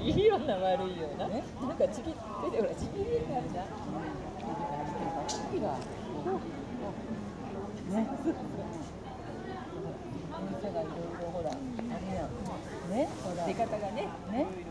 いいような悪いような、ね、なんかちぎっててほらちぎりなるじゃん。ね。ん。ね。出方がね。ね。